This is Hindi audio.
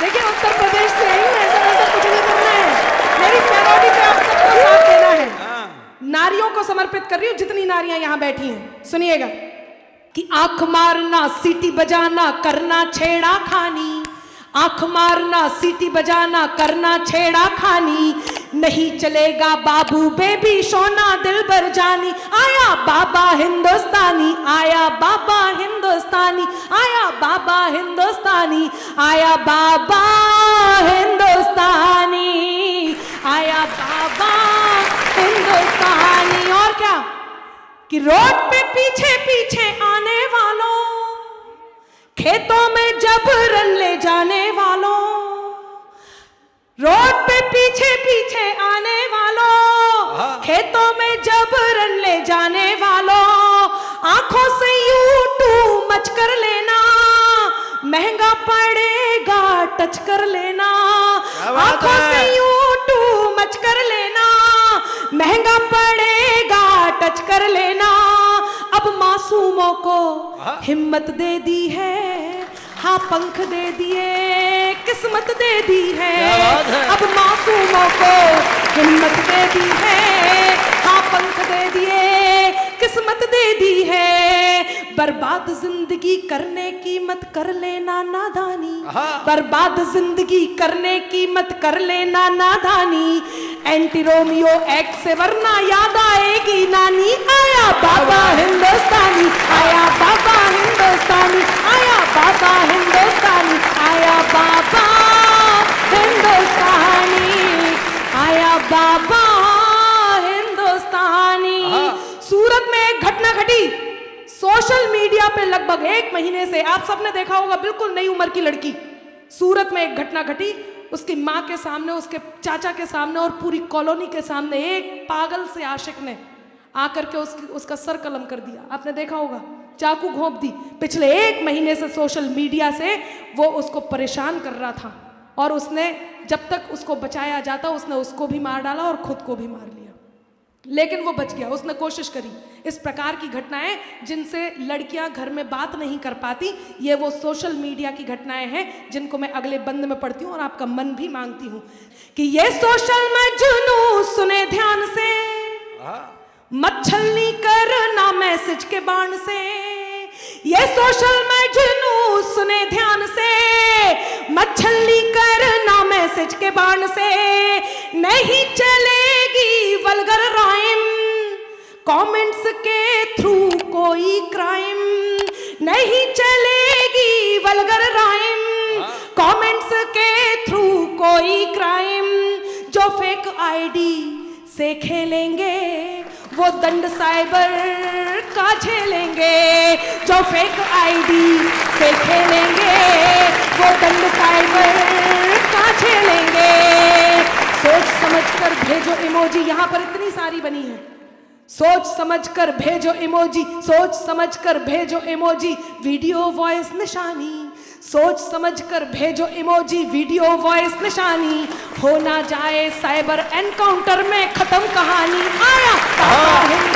देखिए उत्तर प्रदेश से ही हूँ ऐसा कुछ नहीं करना है मेरी मेलोडी पे आप सबको साथ देना है। नारियों को समर्पित कर रही हूँ, जितनी नारियाँ यहाँ बैठी हैं। सुनिएगा। कि आँख मारना, सीटी बजाना, करना छेड़ा खानी। आँख मारना, सीटी बजाना, करना छेड़ा खानी। नहीं चलेगा बाबू बेबी सोना दिल बाबा हिंदुस्तानी आया बाबा हिंदुस्तानी आया बाबा हिंदुस्तानी आया बाबा हिंदुस्तानी आया बाबा हिंदुस्तानी। और क्या? कि रोड पे पीछे पीछे आने वालों खेतों में जब रन ले जाने वालों रोड पे पीछे पीछे आने वालों खेतों में जब महँगा पड़ेगा टच कर लेना। आँखों से यू टू मच कर लेना। महँगा पड़ेगा टच कर लेना। अब मासूमों को हिम्मत दे दी है। हाँ पंख दे दिए किस्मत दे दी है। है? अब मासूमों को हिम्मत दे दी है। हाँ पंख दे दिए किस्मत दे दी है। बर्बाद ज़िंदगी करने की मत कर लेना नादानी। बर्बाद ज़िंदगी करने की मत कर लेना नादानी। एंटी रोमियो एक्ट से वरना याद आएगी नानी। आया बाबा हिंदुस्तानी आया बाबा हिंदुस्तानी आया बाबा हिंदुस्तानी आया बाबा हिंदुस्तानी आया बाबा में एक घटना घटी। सोशल मीडिया पे लगभग एक महीने से आप सबने देखा होगा, बिल्कुल नई उम्र की लड़की। सूरत में एक घटना घटी, उसकी माँ के सामने, उसके चाचा के सामने और पूरी कॉलोनी के सामने एक पागल से आशिक ने आकर के उसकी, उसका सर कलम कर दिया। आपने देखा होगा, चाकू घोंप दी। पिछले एक महीने से सोशल मीडिया से वो उसको परेशान कर रहा था और उसने जब तक उसको बचाया जाता, उसने उसको भी मार डाला और खुद को भी मार लिया। लेकिन वो बच गया उसने कोशिश करी। इस प्रकार की घटनाएँ जिनसे लड़कियाँ घर में बात नहीं कर पाती ये वो सोशल मीडिया की घटनाएँ हैं जिनको मैं अगले बंद में पढ़ती हूँ और आपका मन भी मांगती हूँ कि ये सोशल मजनू सुने ध्यान से। मच्छलनी करना मैसेज के बाण से। ये सोशल मजनू सुने ध्यान से। मच्छली करना मैसेज के बाण से। नहीं चलेगी वलगर राइम कमेंट्स के थ्रू कोई क्राइम नहीं चलेगी वलगर राइम कमेंट्स के थ्रू कोई क्राइम जो फेक आईडी से खेलेंगे, वो दंड साइबर का झेलेंगे। जो फेक आईडी से खेलेंगे, वो दंड साइबर भेजो इमोजी यहाँ पर इतनी सारी बनी है। सोच समझकर भेजो इमोजी सोच समझकर भेजो इमोजी वीडियो वॉइस निशानी। सोच समझकर भेजो इमोजी वीडियो वॉइस निशानी। हो ना जाए साइबर एनकाउंटर में खत्म कहानी। आया हिंदुस्तानी